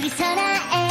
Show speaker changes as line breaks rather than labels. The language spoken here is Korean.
날이 선화해